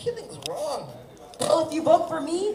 killing's wrong. Well, if you vote for me,